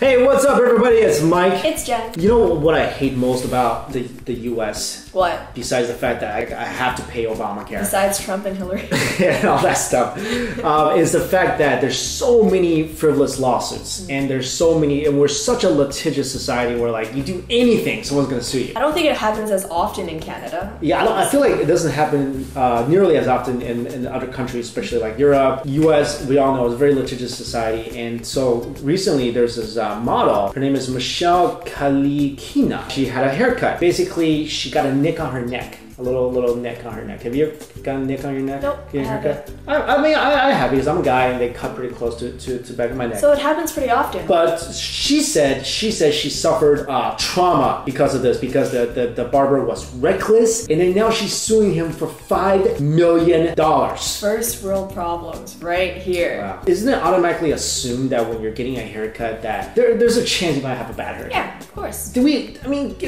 Hey, what's up, everybody? It's Mike. It's Jen. You know what I hate most about the, the US? What? Besides the fact that I, I have to pay Obamacare Besides Trump and Hillary. and all that stuff, um, is the fact that there's so many frivolous lawsuits and there's so many, and we're such a litigious society where like you do anything, someone's gonna sue you. I don't think it happens as often in Canada. Yeah, I, don't, I feel like it doesn't happen uh, nearly as often in, in other countries, especially like Europe, U.S. We all know is a very litigious society, and so recently there's this uh, model. Her name is Michelle Kalinkina. She had a haircut. Basically, she got a nick on her neck. A little little nick on her neck. Have you ever got a nick on your neck? Nope, Get a I haircut? I, I mean, I, I have because I'm a guy and they cut pretty close to, to, to the back of my neck. So it happens pretty often. But she said she said she suffered uh, trauma because of this because the, the, the barber was reckless and then now she's suing him for five million dollars. First world problems right here. Wow. Isn't it automatically assumed that when you're getting a haircut that there, there's a chance you might have a bad haircut? Yeah, of course. Do we? I mean,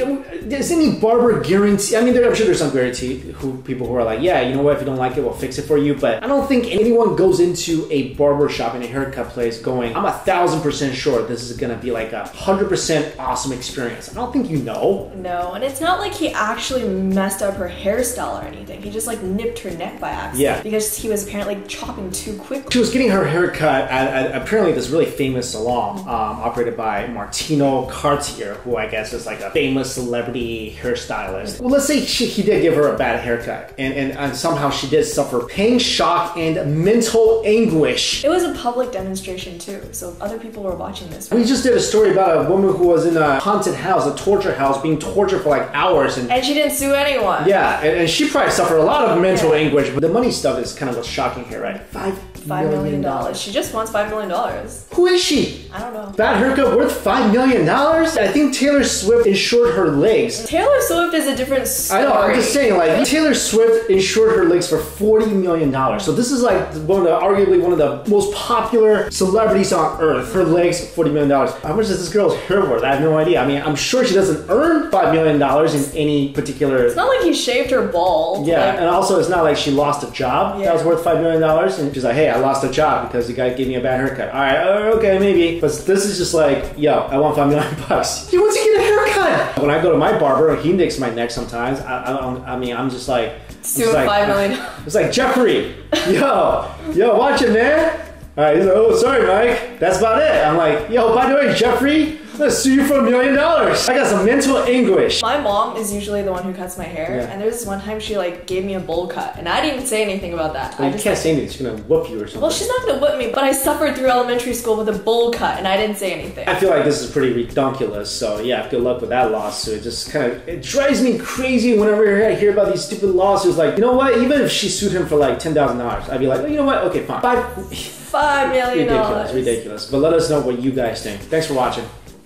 does any barber guarantee? I mean, there, I'm sure there's some guarantee who people who are like, yeah, you know what? If you don't like it, we'll fix it for you. But I don't think anyone goes into a barber shop and a haircut place going, I'm a thousand percent sure this is gonna be like a hundred percent awesome experience. I don't think you know. No, and it's not like he actually messed up her hairstyle or anything. He just like nipped her neck by accident. Yeah. Because he was apparently chopping too quickly. She was getting her haircut at, at apparently this really famous salon um, operated by Martino Cartier, who I guess is like a famous celebrity hairstylist. Well, let's say she, he did give her a bad haircut, and, and, and somehow she did suffer pain, shock, and mental anguish. It was a public demonstration too, so other people were watching this. We just did a story about a woman who was in a haunted house, a torture house, being tortured for like hours, and And she didn't sue anyone. yeah, and, and she probably suffered a lot of mental anguish. But the money stuff is kind of what's shocking here, right? Five Five million dollars. She just wants five million dollars. Who is she? I don't know. Bad haircut worth five million dollars? I think Taylor Swift insured her legs. Taylor Swift is a different story. I know. I'm just saying, like Taylor Swift insured her legs for forty million dollars. So this is like one of the, arguably one of the most popular celebrities on earth. Her legs, forty million dollars. How much is this girl's hair worth? I have no idea. I mean, I'm sure she doesn't earn five million dollars in any particular. It's not like he shaved her bald. Yeah, Like, and also it's not like she lost a job that was worth five million dollars, and she's like, "Hey, I lost a job because the guy gave me a bad haircut." All right, uh, okay, maybe, but this is just like, "Yo, I want five million bucks." He wants to get a haircut. When I go to my barber, he nicks my neck sometimes. I, I, I mean, I'm just like, I'm Sue like- five million. It's like Jeffrey, yo, yo, watch it, man. All right, he's like, "Oh, sorry, Mike. That's about it." I'm like, "Yo, by the way, Jeffrey, let's sue you for a million dollars." I got some mental anguish. My mom is usually the one who cuts my hair, Yeah. and there's this one time she like gave me a bowl cut, and I didn't even say anything about that. Well, I you just can't say anything; she's gonna whoop you or something. well, she's not gonna whoop me, but I suffered through elementary school with a bowl cut, and I didn't say anything. I feel like this is pretty redunculous. So yeah, good luck with that lawsuit. It just kind of it drives me crazy whenever I hear about these stupid lawsuits. Like, you know what? Even if she sued him for like ten thousand dollars, I'd be like, oh, you know what? Okay, fine. Five. Five million ridiculous, dollars. ridiculous. But let us know what you guys think. Thanks for watching.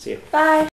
See you. Bye.